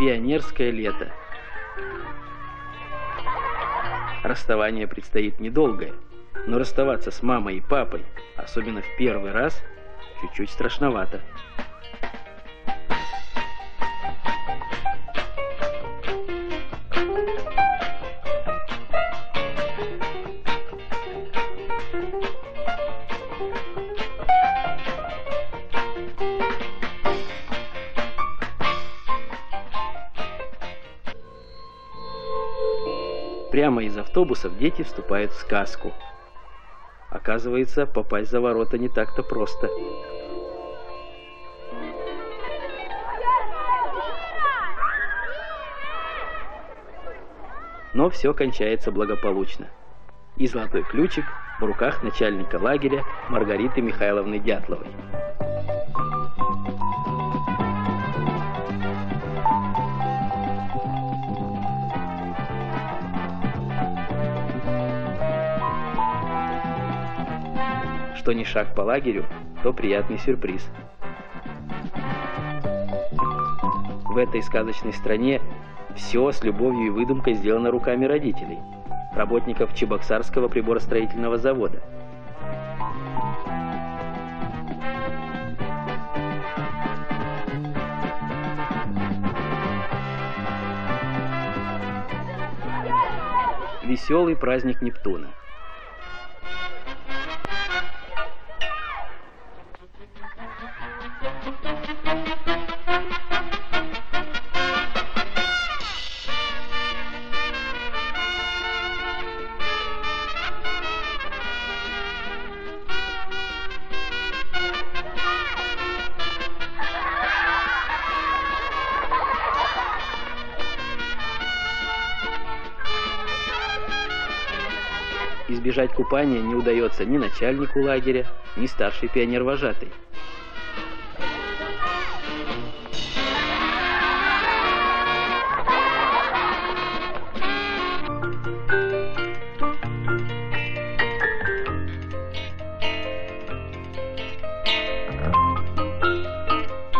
пионерское лето. Расставание предстоит недолгое, но расставаться с мамой и папой, особенно в первый раз, чуть-чуть страшновато. Прямо из автобусов дети вступают в сказку. Оказывается, попасть за ворота не так-то просто. Но все кончается благополучно. И золотой ключик в руках начальника лагеря Маргариты Михайловны Дятловой. Что ни шаг по лагерю, то приятный сюрприз. В этой сказочной стране все с любовью и выдумкой сделано руками родителей, работников Чебоксарского приборостроительного завода. Веселый праздник Нептуна. Избежать купания не удается ни начальнику лагеря, ни старшей пионер-вожатой.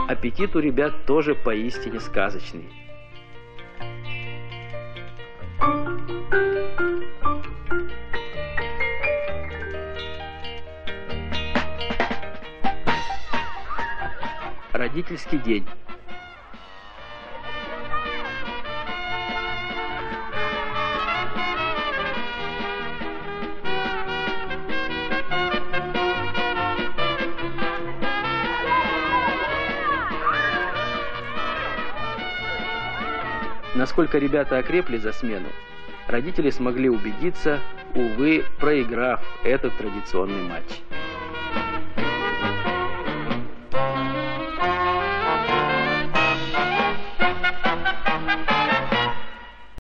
Аппетит у ребят тоже поистине сказочный. Родительский день. Насколько ребята окрепли за смену, родители смогли убедиться, увы, проиграв этот традиционный матч.